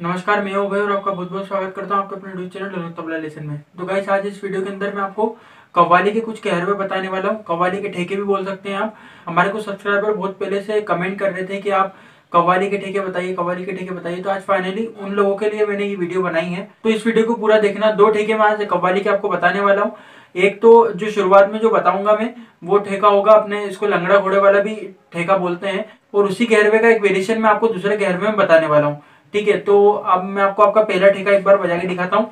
नमस्कार, मैं भाई और आपका बहुत बहुत स्वागत करता हूँ आपके अपने यूट्यूब चैनल तबला लेसन में। तो गाइस आज इस वीडियो के अंदर मैं आपको कव्वाली के कुछ कहरवे बताने वाला हूँ। कव्वाली के ठेके भी बोल सकते हैं आप। हमारे कुछ सब्सक्राइबर बहुत पहले से कमेंट कर रहे थे कि आप कव्वाली के ठेके बताइए, कव्वाली के ठेके बताइए। तो आज फाइनली उन लोगों के लिए मैंने ये वीडियो बनाई है। तो इस वीडियो को पूरा देखना। दो ठेके में आज कव्वाली के आपको बताने वाला हूँ। एक तो जो शुरुआत में जो बताऊँगा मैं, वो ठेका होगा अपने, इसको लंगड़ा घोड़े वाला भी ठेका बोलते हैं। और उसी गहरवे का एक वेरिएशन मैं आपको दूसरे गहरवे में बताने वाला हूँ। ठीक है तो अब मैं आपको आपका पहला ठेका एक बार बजा के दिखाता हूँ।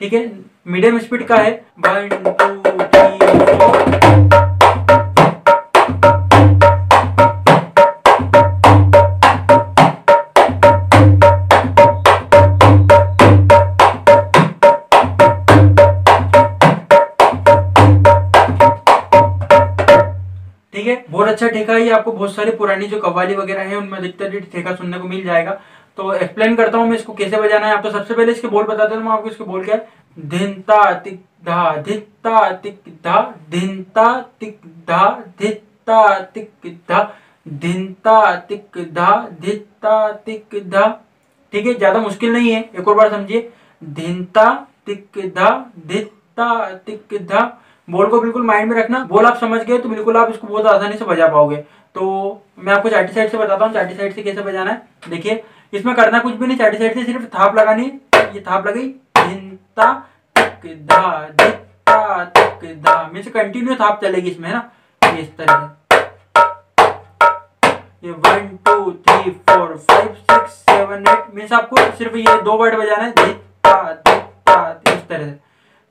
ठीक है मीडियम स्पीड का है। वन टू थ्री फोर ठीक है, बहुत अच्छा ठेका है। आपको बहुत सारी पुरानी जो कव्वाली वगैरह है, उनमें अधिकतर ठेका सुनने को मिल जाएगा। तो एक्सप्लेन करता हूँ मैं इसको कैसे बजाना है। आप तो सबसे पहले इसके बोल बताते हैं, मैं आपको इसके बोल क्या है? धिनता तिक धा धिता तिक धा धिनता तिक धा धिता तिक धा धिनता तिक धा धिता तिक धा ठीक है, ज़्यादा मुश्किल नहीं है। एक और बार समझिए। धिनता तिक धा धिता तिक धा बोल को बिल्कुल माइंड में रखना। बोल आप समझ गए तो बिल्कुल आप इसको बहुत आसानी से बजा पाओगे। तो मैं आपको चाटी साइड से बताता हूँ। चाटी साइड से कैसे बजाना है। देखिए इसमें करना कुछ भी नहीं चाटी साइड से सिर्फ़ थाप लगानी। ये थाप लगी धिनता धा धिता तिक धा में से कंटिन्यू थाप चलेगी इसमें ना? इस तरह से ये one two three four five six seven eight means आपको सिर्फ़ ये दो वर्ड बजाना है। धिता धिता इस तरह से।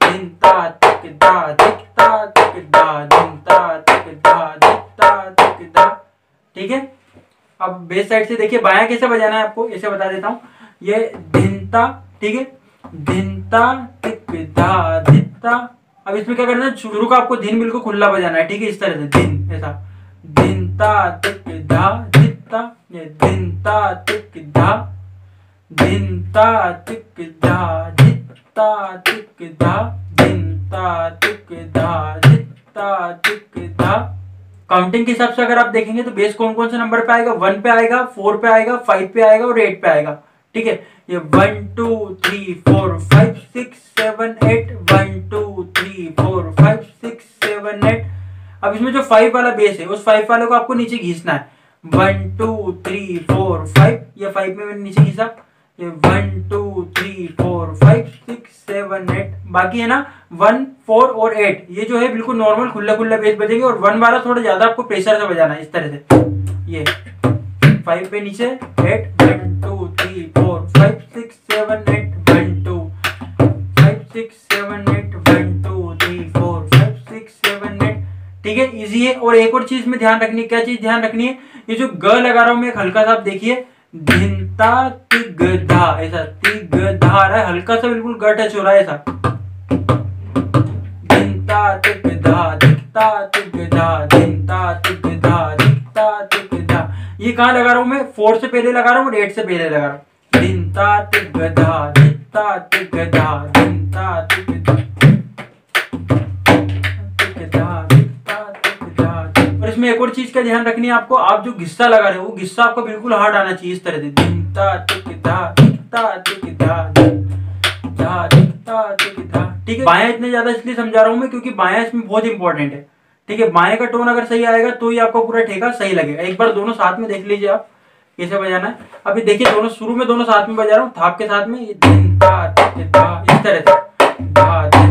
धिनता तिक धा धिकता तिक धा धिनता तिक धा धिकता तिक धा ठीक है? अब बेस साइड से देखिए, बाया कैसे बजाना है आपको, ऐसे बता देता हूँ। ये धिनता ठीक है? धिनता टिक धा धिता। अब इसमें क्या करना है? शुरू का आपको धिन बिल्कुल खुला बजाना है, ठीक है? इस तरह से, धिन, ऐसा। धिनता टिक धा धिता, ये धिनता टिक धा धिनता टिक धा धिता टिक धा धिनता टिक धा धिता टिक धा काउंटिंग के हिसाब से अगर आप देखेंगे तो बेस कौन कौन से नंबर पे आएगा? वन पे आएगा फोर पे आएगा फाइव पे आएगा और एट पे आएगा। ठीक है? ये one two three four five six seven eight one two three four five six seven eight अब इसमें जो फाइव वाला बेस है, उस फाइव वाले को आपको नीचे घीसना है। One two three four five ये फाइव में मैंने नीचे घीसा। ये one two three four five six seven eight बाकी है ना? वन फोर और एट, ये जो है बिल्कुल नॉर्मल खुला खुला बेस बजेंगे और वन वाला थोड़ा ज़्यादा आपको प्रेशर से बजाना है, इस तरह से। ये फाइव पे नीचे eight one two three four five six seven eight one two five six seven eight one two three four five six seven eight ठीक है इजी है। और एक और चीज़ में ध्यान रखनी है क्या चीज़ ध्यान रखनी है? ये जो ग लगा रहा हूँ मैं हल्का सा आप देखिए। धिनता तिग धा ऐसा तिग धा रहा है, हल्का सा बिल्कुल ग टच हो रहा है ऐसा। ये कहाँ लगा रहा हूँ मैं फोर से पहले लगा रहा हूँ एट से पहले लगा रहा हूँ धिनता तिग धा दिखता तिग धा धिनता तिग और इसमें एक और चीज़ का ध्यान रखनी है आपको आप जो गिस्सा लगा रहे हो गिस्सा आपको बिल्कुल हार्ड आना चाहिए इस तरह से धिनता तिग धा धा धा दिखता। धा ठीक है। बाया इतने ज़्यादा इसलिए समझा रहा हूँ मैं क्योंकि बाया इसमें बहुत इंपॉर्टेंट है। ठीक है बाएँ का टोन अगर सही आएगा तो ही आपका पूरा ठेका सही लगेगा। एक बार दोनों साथ में देख लीजिए आप कैसे बजाना है। अभी देखिए दोनों शुरू में दोनों साथ में बजा रहा हूँ थाप के साथ में ये धा इस तरह से। धा धा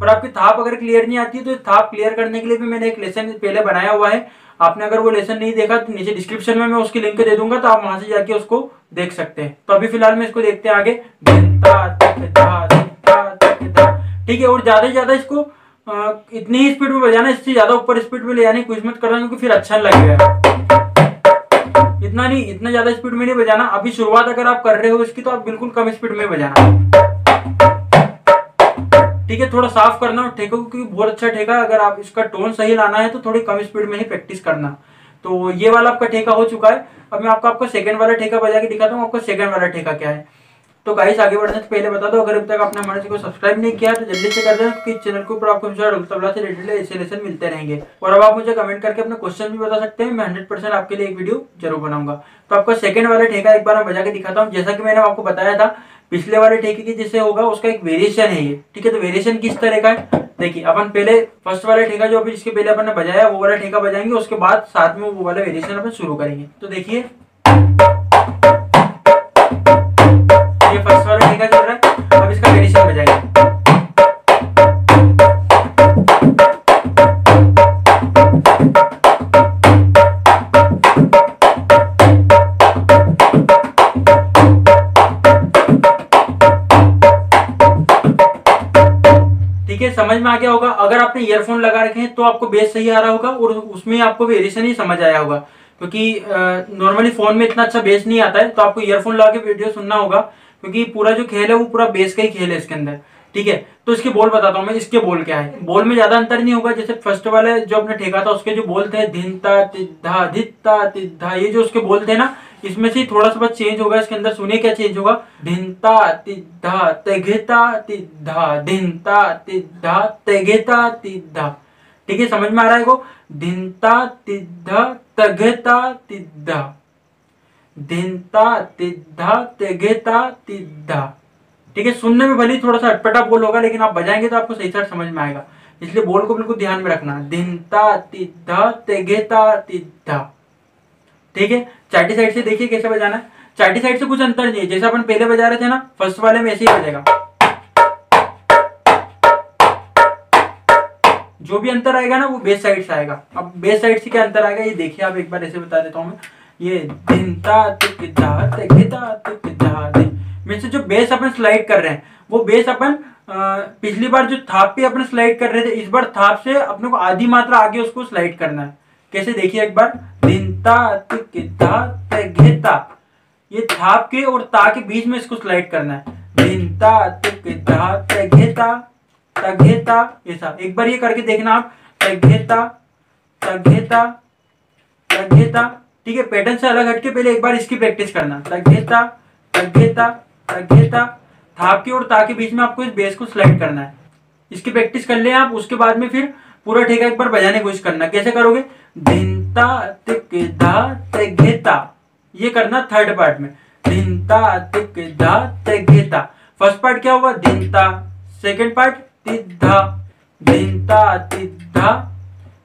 और आपकी थाप अगर क्लियर नहीं आती है तो थाप क्लियर करने के लिए भी मैंने एक लेसन पहले बनाया हुआ है। आपने अगर वो लेसन नहीं देखा तो नीचे डिस्क्रिप्शन में मैं उसकी लिंक दे दूँगा तो आप वहाँ से जाके उसको देख सकते हैं। तो अभी फ़िलहाल में इसको देखते हैं आगे। ठीक है, और ज़्यादा से ज़्यादा इसको इतनी ही स्पीड में बजाना, इससे ज़्यादा ऊपर स्पीड में ले जाने की कोशिश मत करना, क्योंकि फिर अच्छा लगेगा इतना नहीं, इतना ज़्यादा स्पीड में नहीं बजाना। अभी शुरुआत अगर आप कर रहे हो इसकी तो आप बिल्कुल कम स्पीड में बजाना। ठीक है, थोड़ा साफ़ करना और ठेको क्योंकि बहुत अच्छा ठेका है। अगर आप इसका टोन सही लाना है तो थोड़ी कम स्पीड में ही प्रैक्टिस करना। तो ये वाला आपका ठेका हो चुका है। अब मैं आपको, आपका सेकंड वाला ठेका बजा के दिखाता हूँ, आपका सेकंड वाला ठेका क्या है। तो गाइस आगे बढ़ने से पहले बता दो, अगर अभी तक आपने हमारे को सब्सक्राइब नहीं किया तो जल्दी से कर देना, क्योंकि चैनल के ऊपर आपको रिलेटेड ऐसे लेसन मिलते रहेंगे। और अब आप मुझे कमेंट करके अपने क्वेश्चन भी बता सकते हैं, मैं हंड्रेड परसेंट आपके लिए एक वीडियो ज़रूर बनाऊँगा। तो आपको सेकंड वाला ठेका एक बार मैं बजा के दिखाता हूँ। जैसा कि मैंने आपको बताया था पिछले वाले ठेके की जैसे होगा, उसका एक वेरिएशन है ये। ठीक है तो वेरिएशन किस तरह का है? देखिए, अपन पहले फ़र्स्ट वाला ठेका जो अभी जिसके पहले अपन ने बजाया, वो वाला ठेका बजाएँगे, उसके बाद साथ में वो वाला वेरिएशन अपन शुरू करेंगे। तो देखिए। ठीक है, समझ में आ गया होगा। अगर आपने ईयरफोन लगा रखे हैं तो आपको बेस सही आ रहा होगा और उसमें आपको वेरिएशन ही समझ आया होगा। क्योंकि नॉर्मली फ़ोन में इतना अच्छा बेस नहीं आता है तो आपको ईयरफोन लगा के वीडियो सुनना होगा। क्योंकि पूरा जो खेल है, वो पूरा बेस का ही खेल है इसके अंदर। ठीक है? तो इसके बोल बताता हूँ मैं, इसके बोल क्या है? बोल में ज़्यादा अंतर नहीं होगा, जैसे फ़र्स्ट वाले जो अपने ठेका था, उसके जो बोल थे धिनता तिद्धा, धित्ता, तिद्धा, ये जो उसके बोल थे ना, इसमें से थोड़ा सा बस चेंज होगा, इसके अंदर सुनिए क्या चेंज होगा? धिनता तिद्धा, तेघेता, तिद्धा धिनता तिद्धा, तेघेता, तिद्धा। ठीक है, समझ में आ रहा है को धिनता तिद्धा, तघेता, तिद्धा। धिनता तिद्धा, तेघेता, तिद्धा। ठीक है, सुनने में भले ही थोड़ा सा अटपटा बोल होगा, लेकिन आप बजाएँगे तो आपको सही साथ समझ में आएगा। इसलिए बोल को बिल्कुल ध्यान में रखना। धिनता तिद्धा तेघेता तिद्धा ठीक है, चाटी साइड से देखिए कैसे बजाना है। चाटी साइड से कुछ अंतर नहीं है, जैसे अपन पहले बजा रहे थे ना, फ़र्स्ट वाले में ऐसे ही बजेगा। जो भी अंतर आएगा ना, वो बेस साइड से आएगा। अब बेस साइड से क्या अंतर आएगा, ये देखिए, आप एक बार ऐसे बता देता हूँ मैं। ये दिनता में से जो बेस अपन स्लाइड कर रहे हैं, वो बेस अपन पिछली बार जो थाप पे अपन स्लाइड कर रहे थे, इस बार थाप से अपने को आधी मात्रा आगे उसको स्लाइड करना है। कैसे देखिए एक बार दिनता ये थाप के और ता के बीच में इसको स्लाइड करना है। दिनता घेता तघेता ऐसा एक बार ये करके देखना आप तघेता तघेता तघेता ठीक है, पैटर्न से अलग हटके पहले एक बार इसकी प्रैक्टिस करना। तघेता तघेता तघेता थाप की और ता के बीच में आपको इस बेस को स्लाइड करना है। इसकी प्रैक्टिस कर ले आप, उसके बाद में फिर पूरा ठेका एक बार बजाने की कोशिश करना। कैसे करोगे? धिनता तिक धा घेता ये करना थर्ड पार्ट में। धिनता तिक धा घेता फ़र्स्ट पार्ट क्या हुआ? धिनता सेकंड पार्ट तिद्धा। धिनता तिद्धा।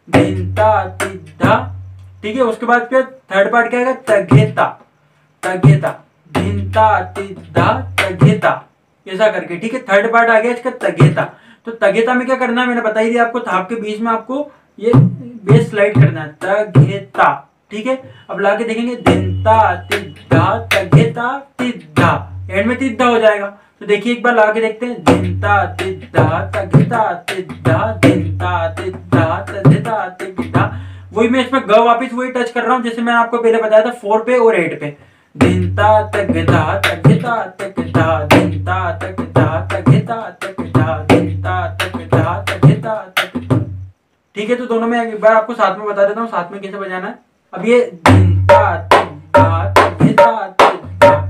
धिनता तिद्धा। ठीक है, उसके बाद फिर थर्ड पार्ट क्या है तघेता। तघेता। धिनता तिद्धा तघेता ऐसा करके, ठीक है? थर्ड पार्ट आ गया इसका तघेता तो तगेता में क्या करना है? मैंने बता ही दिया आपको थाप के बीच में आपको ये बेस स्लाइड करना है। तगेता, ठीक है? अब ला के देखेंगे, दिनता तिद्धा तगेता तिद्धा एंड में तिद्धा हो जाएगा। तो देखिए, एक बार ला के देखते हैं। दिनता तिद्धा तगेता तिद्धा दिनता तिद्धा तगेता तिद्धा वही मैं इसमें ग वापिस वही टच कर रहा हूँ, जैसे मैंने आपको पहले बताया था फोर पे और एट पे। दिनता तगेता तगेता तगेता दिनता तगेता तगेता तगेता दिनता तगेता तगेता ठीक है तो दोनों में एक बार आपको साथ में बता देता हूँ साथ में कैसे बजाना है अब ये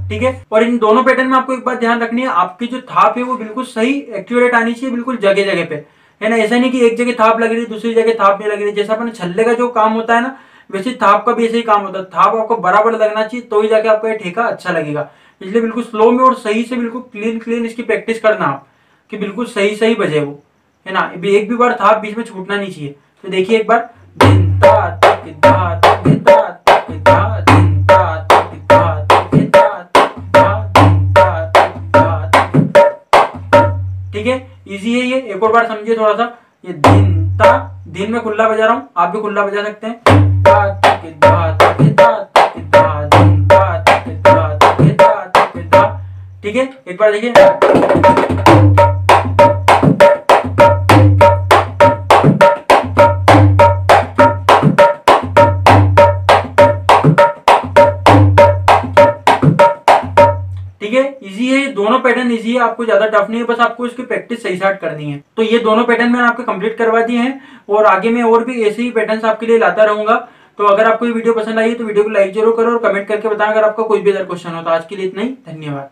ठीक है और इन दोनों पैटर्न में आपको एक बात ध्यान रखनी है आपकी जो थाप है वो बिल्कुल सही एक्यूरेट आनी चाहिए बिल्कुल जगह जगह पे है ना ऐसा नहीं कि एक जगह थाप लग रही है दूसरी जगह थाप नहीं लग रही जैसा अपने छल्ले का जो काम होता है ना वैसे थाप का भी ऐसे ही काम होता है। थाप आपको बराबर लगना चाहिए तो ही जाके आपका ये ठेका अच्छा लगेगा। इसलिए बिल्कुल स्लो में और सही से बिल्कुल क्लीन क्लीन इसकी प्रैक्टिस करना आप, कि बिल्कुल सही सही बजे वो, है ना? एक भी बार थाप बीच में छूटना नहीं चाहिए। तो देखिए एक बार ठीक है? इजी है ये। एक और बार समझिए थोड़ा सा। ये दिन ता दिन में खुला बजा रहा हूँ। आप भी खुला बजा सकते हैं। ठीक है? एक बार देखिए। है? इजी है? ये दोनों पैटर्न इजी है? आपको ज़्यादा टफ नहीं है? बस आपको इसकी प्रैक्टिस सही स्टार्ट करनी है। तो ये दोनों पैटर्न मैंने आपको कंप्लीट करवा दिए हैं और आगे मैं और भी ऐसे ही पैटर्न आपके लिए लाता रहूँगा। तो अगर आपको ये वीडियो पसंद आई तो वीडियो को लाइक ज़रूर करो और कमेंट करके बताएँ अगर आपका कोई भी अदर क्वेश्चन हो। तो आज के लिए इतना ही। धन्यवाद।